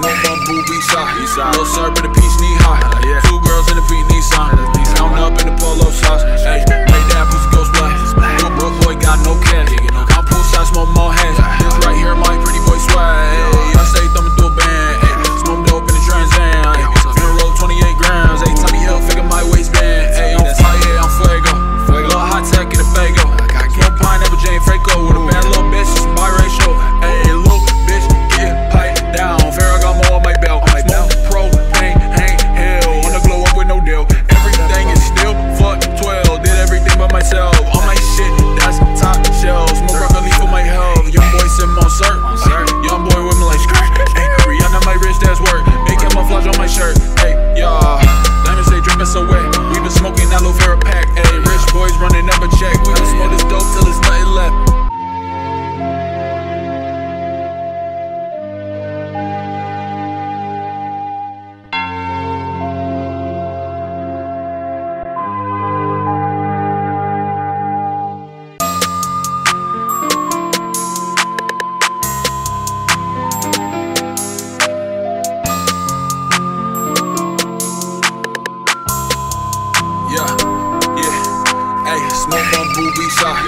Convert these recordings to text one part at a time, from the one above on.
No bamboo, be shy. Little sir, but the peach knee high. Yeah. Two girls in the feet, Nissan. Counting up in the polo socks. Hey, made that pussy go black? Real broke boy, got no cash. I'm poolside, smoke more hash. This right here, my pretty boy swag.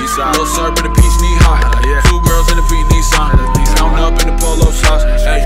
Eastside. Little sir, but the peach need high. Uh, yeah. Two girls in the beat Nissan. Counting up in the polo sauce. Hey,